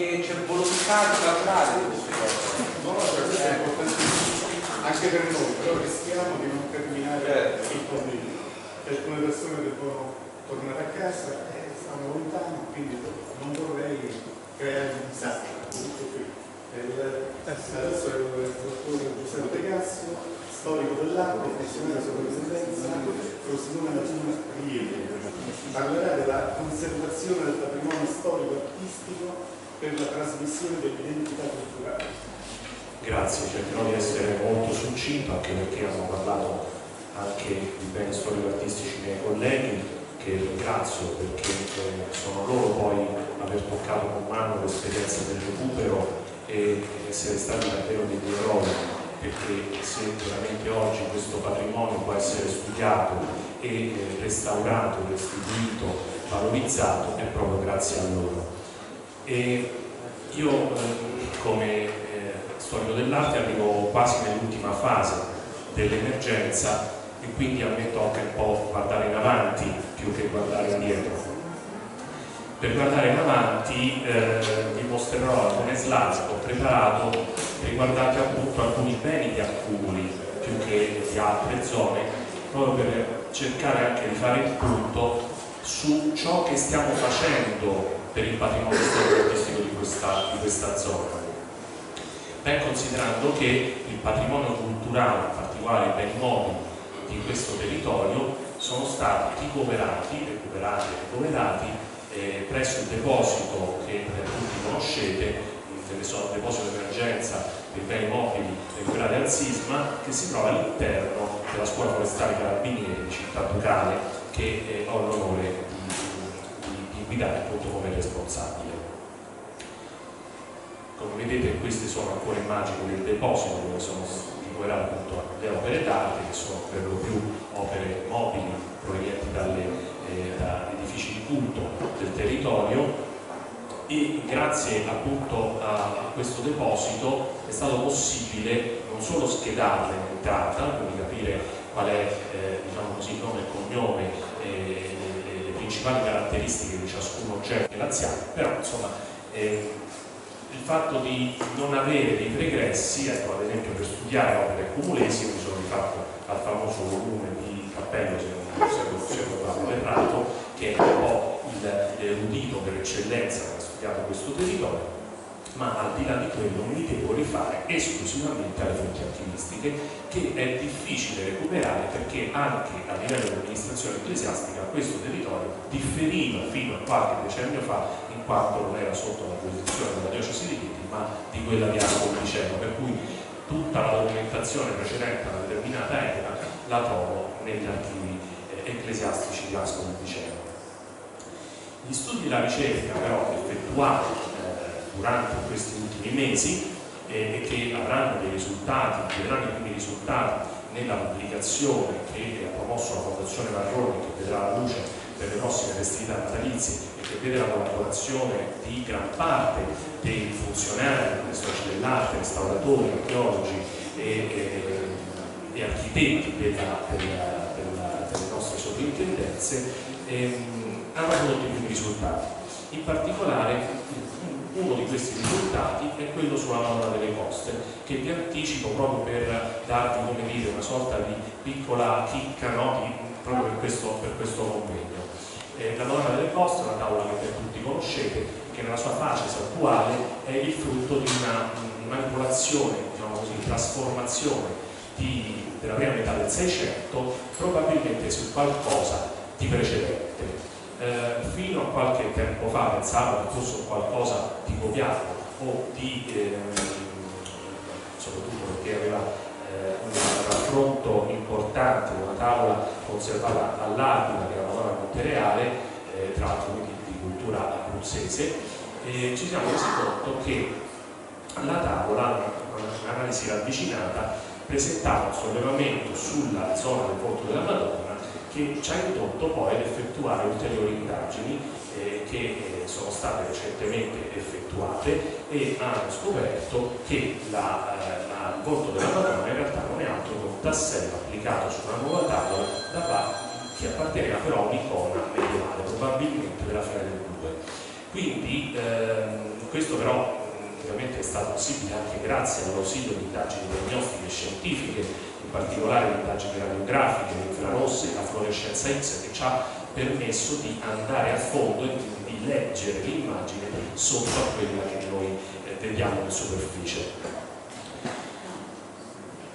che c'è volontà di parlare di queste cose. No, no, questo è importantissimo anche per noi, però rischiamo di non terminare certo. il pomeriggio. Alcune persone devono tornare a casa e stanno lontano, quindi non vorrei creare un disastro. Adesso è il dottore Giuseppe De Gassio, storico dell'arte, professionale sovrintendenza, così nella zona Riede. Parlerà della conservazione del patrimonio storico-artistico per la trasmissione dell'identità culturale. Grazie, cercherò di essere molto succinto anche perché hanno parlato anche di beni storico-artistici miei colleghi che ringrazio perché eh, sono loro poi aver toccato con mano l'esperienza del recupero e essere stati davvero degli eroi perché se veramente oggi questo patrimonio può essere studiato e eh, restaurato, restituito, valorizzato è proprio grazie a loro. E io eh, come storico dell'arte arrivo quasi nell'ultima fase dell'emergenza e quindi a me tocca un po' guardare in avanti più che guardare indietro. Per guardare in avanti eh, vi mostrerò alcune slide che ho preparato riguardanti appunto alcuni beni di accumuli più che di altre zone, proprio per cercare anche di fare il punto su ciò che stiamo facendo per il patrimonio storico artistico di questa, di questa zona. Ben considerando che il patrimonio culturale, in particolare i beni mobili di questo territorio, sono stati ricoverati, recuperati e ricoverati eh, presso il deposito che tutti conoscete, il deposito d'emergenza dei beni mobili recuperati al sisma, che si trova all'interno della scuola forestale Carabinieri di Città Ducale, che eh, ho l'onore di, di, di guidare appunto come responsabile. Come vedete queste sono ancora immagini del deposito dove sono ricoverate appunto le opere d'arte che sono per lo più opere mobili provenienti dalle, eh, da edifici di culto del territorio e grazie appunto a questo deposito è stato possibile non solo schedarle in entrata, quindi capire qual è eh, diciamo così, nome e cognome eh, le, principali caratteristiche di ciascun oggetto laziale, però insomma eh, il fatto di non avere dei pregressi, ecco, ad esempio per studiare opere cumulesi, mi sono rifatto al famoso volume di Cappello, se non seguo Paolo errato, che è un po' l'erudito per eccellenza che ha studiato questo territorio, ma al di là di quello mi devo rifare esclusivamente alle fonti archivistiche che è difficile recuperare perché anche a livello di amministrazione ecclesiastica questo territorio differiva fino a qualche decennio fa in quanto non era sotto la giurisdizione della diocesi di Rieti ma di quella di Ascoli Piceno per cui tutta la documentazione precedente a una determinata epoca la trovo negli archivi eh, ecclesiastici di Ascoli Piceno. Gli studi e la ricerca però effettuati durante questi ultimi mesi eh, e che avranno dei risultati, vedranno i primi risultati nella pubblicazione che ha promosso la Fondazione Marroni che vedrà la luce per le prossime festività natalizie e che vede la collaborazione di gran parte dei funzionari, storici dell'arte, restauratori, archeologi e, e, e architetti della, della, della, delle nostre sovrintendenze, ehm, hanno prodotto i primi risultati. In particolare uno di questi risultati è quello sulla Madonna delle Coste, che vi anticipo proprio per darvi come dire, una sorta di piccola chicca no? proprio per questo, per questo convegno. Eh, la Madonna delle Coste è una tavola che per tutti conoscete, che nella sua fase attuale è il frutto di una manipolazione, diciamo così, trasformazione di, della prima metà del Seicento, probabilmente su qualcosa di precedente eh, fino a qualche tempo fa pensavo che fosse qualcosa di copiato o di ehm, soprattutto perché aveva eh, un raffronto importante, una tavola conservata all'Aquila che era una zona montereale, eh, tra l'altro quindi di cultura abruzzese, e ci siamo resi conto che la tavola, un'analisi ravvicinata, presentava un sollevamento sulla zona del volto della Madonna che ci ha indotto poi ad effettuare ulteriori indagini eh, che eh, sono state recentemente effettuate e hanno scoperto che la, eh, la, il volto della Madonna in realtà non è altro che un tassello applicato su una nuova tavola da che apparteneva però a un'icona medievale, probabilmente della fine del 2. Quindi ehm, questo però ovviamente è stato possibile anche grazie all'ausilio di indagini diagnostiche scientifiche, in particolare le indagini radiografiche, infrarosse, la fluorescenza X, che ci ha permesso di andare a fondo e di leggere l'immagine sotto a quella che noi eh, vediamo in superficie.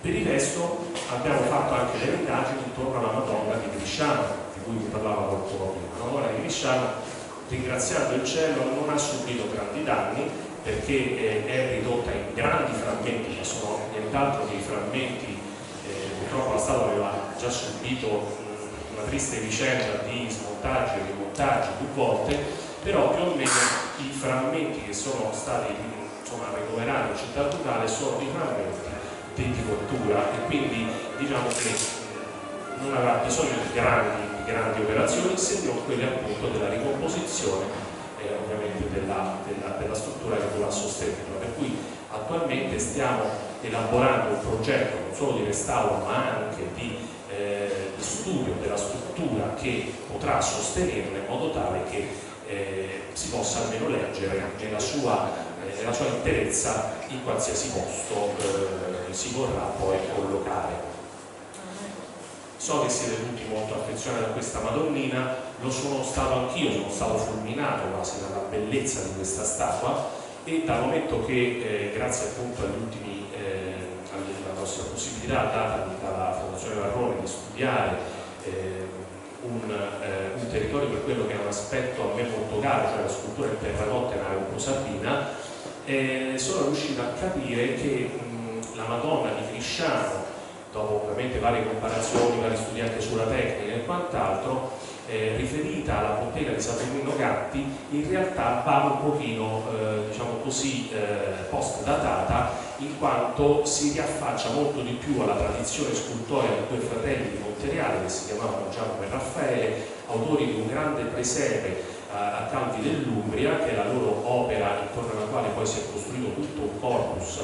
Per il resto abbiamo fatto anche delle indagini intorno alla Madonna di Grisciano, di cui vi parlava qualcuno prima. Di Grisciano, ringraziando il cielo, non ha subito grandi danni perché eh, è ridotta in grandi frammenti, che sono nient'altro che i frammenti, eh, purtroppo la statua aveva già subito mh, una triste vicenda di smontaggi e rimontaggi più volte, però più o meno i frammenti che sono stati insomma, ricoverati in città rurale sono i frammenti di cottura e quindi diciamo che non avrà bisogno di grandi, di grandi operazioni se non quelle appunto della ricomposizione eh, ovviamente della, della, della, struttura che dovrà sostenerla. Per cui attualmente stiamo elaborando un progetto non solo di restauro ma anche di, eh, di studio della struttura che potrà sostenerla in modo tale che eh, si possa almeno leggere nella sua, eh, nella sua interezza in qualsiasi posto eh, si vorrà poi collocare. So che siete tutti molto affezionati a questa Madonnina, lo sono stato anch'io, sono stato fulminato quasi dalla bellezza di questa statua e dal momento che eh, grazie appunto agli ultimi, eh, alla nostra possibilità data dalla Fondazione Varrone di studiare eh, un, eh, un, territorio per quello che è un aspetto a me molto caro, cioè la scultura in terracotta in area sabina, eh, sono riuscito a capire che mh, la Madonna di Crisciano, dopo ovviamente varie comparazioni, vari studi anche sulla tecnica e quant'altro, eh, riferita alla bottega di Saturnino Gatti, in realtà va un pochino, eh, diciamo così, eh, post-datata in quanto si riaffaccia molto di più alla tradizione scultorea di due fratelli di Monteriale che si chiamavano Giacomo e Raffaele, autori di un grande presepe eh, a Calvi dell'Umbria, che è la loro opera intorno alla quale poi si è costruito tutto un corpus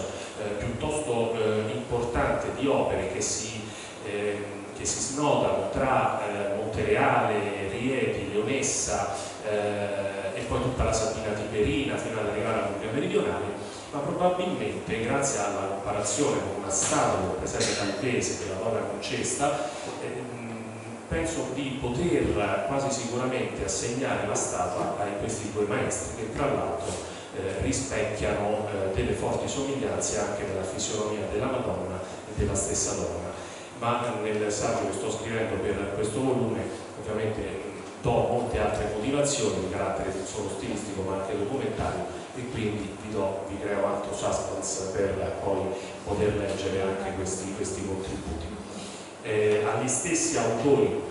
piuttosto eh, importante di opere che si, ehm, che si snodano tra eh, Montereale, Rieti, Leonessa eh, e poi tutta la Sabina Tiberina fino ad arrivare all'Umbria meridionale ma probabilmente grazie alla comparazione con una statua del presepe calvese che la donna concesta, eh, penso di poter quasi sicuramente assegnare la statua a questi due maestri che tra l'altro eh, rispecchiano eh, delle forti somiglianze anche nella fisionomia della Madonna e della stessa donna. Ma nel saggio che sto scrivendo per questo volume ovviamente do molte altre motivazioni di carattere solo stilistico ma anche documentario e quindi vi, do, vi creo alto suspense per poi poter leggere anche questi, questi contributi. Eh, agli stessi autori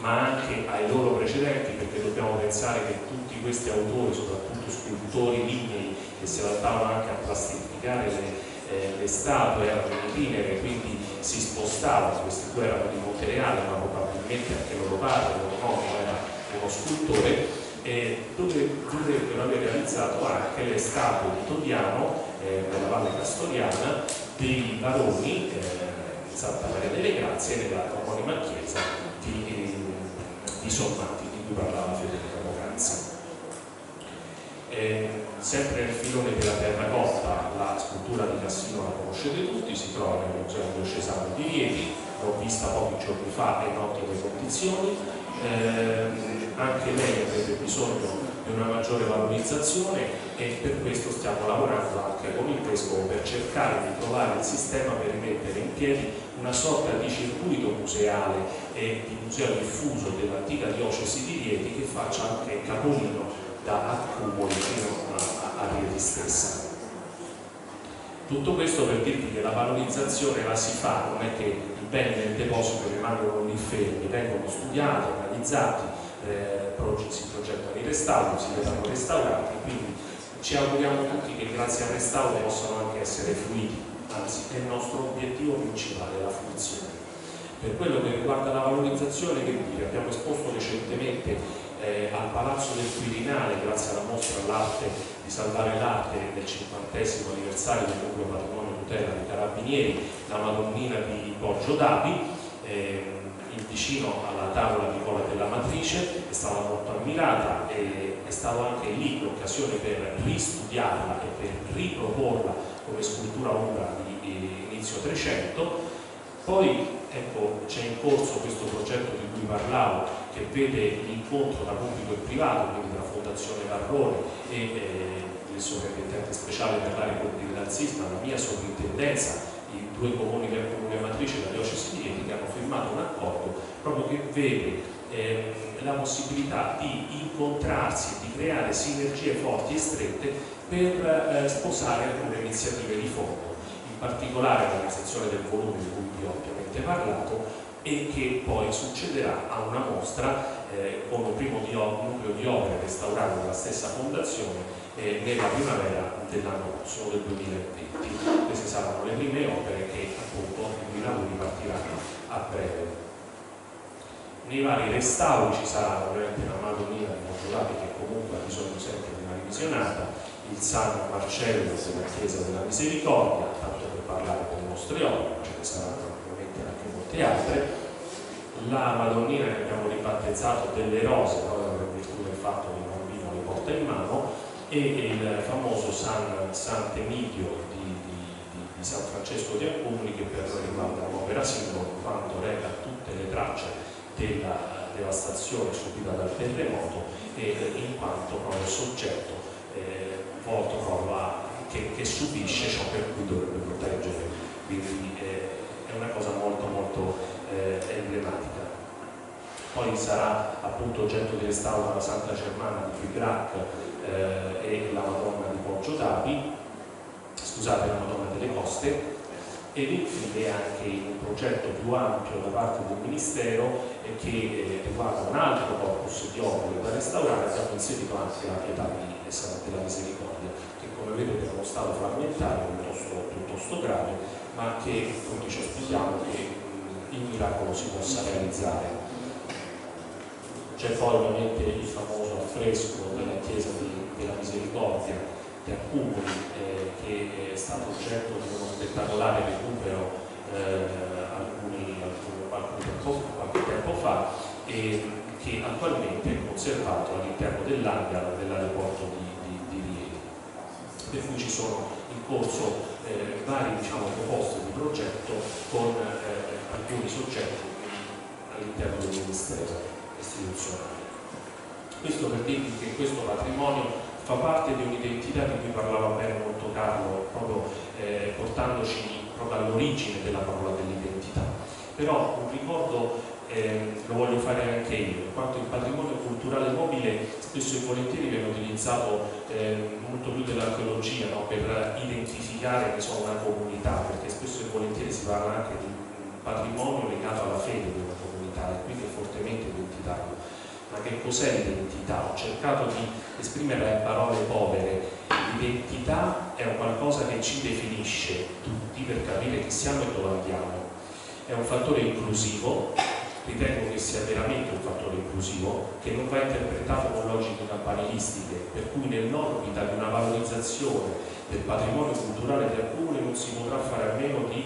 ma anche ai loro precedenti perché dobbiamo pensare che tutti questi autori, soprattutto scultori lignei che si adattavano anche a plastificare le, eh, le statue, erano in itinere, quindi si spostavano, questi due erano di Montereale ma probabilmente anche loro padre, loro nonno era uno scultore eh, dove dovrebbero aver realizzato anche le statue di Todiano eh, nella Valle Castoriana dei baroni eh, Santa Maria delle Grazie nella omonima chiesa di, di cui parlava Federica. Eh, sempre nel filone della terracotta la scultura di Cassino la conoscete tutti, si trova nel Museo Diocesano di Rieti, l'ho vista pochi giorni fa in ottime condizioni, eh, anche lei avrebbe bisogno di una maggiore valorizzazione e per questo stiamo lavorando anche con il Vescovo per cercare di trovare il sistema per rimettere in piedi una sorta di circuito museale e di museo diffuso dell'antica diocesi di Rieti che faccia anche capolino da accumuli fino a, a Rieti stessa. Tutto questo per dirvi che la valorizzazione la si fa, non è che i beni nel deposito rimangono lì fermi, vengono studiati, analizzati, eh, si progettano i restauri, si vedranno restaurati, quindi ci auguriamo tutti che grazie al restauro possano anche essere fluidi, anzi è il nostro obiettivo principale, la fruizione. Per quello che riguarda la valorizzazione, che abbiamo esposto recentemente eh, al Palazzo del Quirinale, grazie alla mostra L'arte di salvare l'arte del 50 anniversario del nucleo patrimonio tutela dei carabinieri, la Madonnina di Poggio d'Api, eh, vicino alla tavola di cola della matrice, è stata molto ammirata e è stata anche lì l'occasione per ristudiarla e per riproporla come scultura ombra di inizio 300. Poi ecco, c'è in corso questo progetto di cui parlavo che vede l'incontro tra pubblico e privato, quindi tra Fondazione Varrone e eh, il sovrintendente speciale per l'area del sisma, la mia sovrintendenza due comuni del comune matrice della diocesi di Rieti che hanno firmato un accordo proprio che vede eh, la possibilità di incontrarsi, di creare sinergie forti e strette per eh, sposare alcune iniziative di fondo, in particolare la realizzazione del volume di cui vi ho ovviamente parlato e che poi succederà a una mostra eh, con un primo di nucleo di opere restaurato dalla stessa fondazione eh, nella primavera dell'anno prossimo del 2020. Queste saranno le prime opere che appunto i lavori partiranno a breve. Nei vari restauri ci sarà ovviamente la Madonnina di Mongiolati che comunque ha bisogno sempre di una revisionata, il San Marcello della Chiesa della Misericordia, tanto per parlare delle nostre opere, ce ne saranno ovviamente anche molte altre, la Madonnina che abbiamo ribattezzato delle rose, proprio per virtù del fatto che il bambino le porta in mano, e il famoso San, Sant'Emidio di, di, di, San Francesco di Alcuni che per noi riguarda un'opera simbolo quanto reca tutte le tracce della devastazione subita dal terremoto e in quanto proprio soggetto eh, volto proprio a, che, che, subisce ciò per cui dovrebbe proteggere. Quindi eh, è una cosa molto molto eh, emblematica. Poi sarà appunto oggetto di restauro la Santa Germana di Figrac eh, e la Madonna di Poggio d'Api, scusate, la Madonna delle Coste, ed infine anche un progetto più ampio da parte del Ministero che eh, riguarda un altro corpus di opere da restaurare, abbiamo inserito anche la pietà della Misericordia, che come vedete è uno stato frammentario piuttosto, piuttosto grave, ma che appunto ci aspettiamo che il miracolo si possa realizzare. C'è poi ovviamente il famoso affresco della chiesa di, della misericordia Accumuli eh, che è stato oggetto di uno spettacolare recupero eh, alcuni, qualche, tempo, fa e che attualmente è conservato all'interno dell'hangar dell'aeroporto di, di, di Rieti per cui ci sono in corso eh, varie diciamo, proposte di progetto con eh, alcuni soggetti all'interno del Ministero istituzionale. Questo per dirvi che questo patrimonio fa parte di un'identità di cui parlava bene molto Carlo, proprio eh, portandoci proprio all'origine della parola dell'identità. Però un ricordo eh, lo voglio fare anche io, in quanto il patrimonio culturale mobile spesso e volentieri viene utilizzato eh, molto più dell'archeologia no? per identificare so, una comunità, perché spesso e volentieri si parla anche di patrimonio legato alla fede di una comunità e quindi è fortemente identitario. Ma che cos'è l'identità? Ho cercato di esprimere in parole povere. L'identità è un qualcosa che ci definisce tutti per capire chi siamo e dove andiamo. È un fattore inclusivo, ritengo che sia veramente un fattore inclusivo, che non va interpretato con logiche campanilistiche, per cui nell'orbita di una valorizzazione del patrimonio culturale del comune non si potrà fare a meno di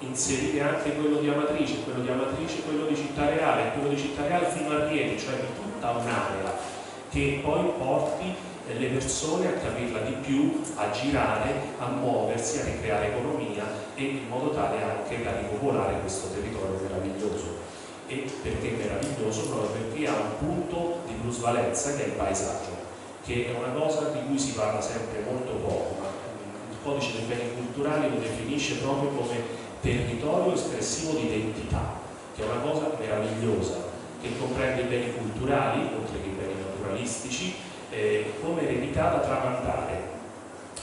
inserire anche quello di Amatrice, quello di Amatrice, quello di Città Reale, quello di Città Reale fino a Rieti, cioè di tutta un'area che poi porti le persone a capirla di più, a girare, a muoversi, a ricreare economia e in modo tale anche da ripopolare questo territorio meraviglioso. E perché meraviglioso? Proprio perché ha un punto di plusvalenza che è il paesaggio, che è una cosa di cui si parla sempre molto poco, ma il codice dei beni culturali lo definisce proprio come territorio espressivo di identità, che è una cosa meravigliosa, che comprende i beni culturali, oltre che i beni naturalistici, eh, come eredità da tramandare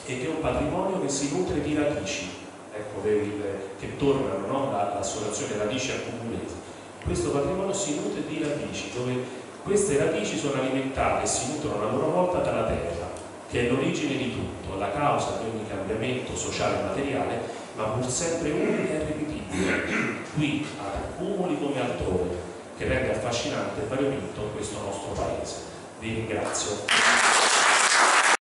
e che è un patrimonio che si nutre di radici, ecco, che tornano no? dall'associazione radici accumulesi. Questo patrimonio si nutre di radici, dove queste radici sono alimentate e si nutrono a loro volta dalla terra, che è l'origine di tutto, la causa di ogni cambiamento sociale e materiale ma pur sempre unica e ripetibile, qui ad accumuli come altrove, che rende affascinante e variopinto questo nostro paese. Vi ringrazio.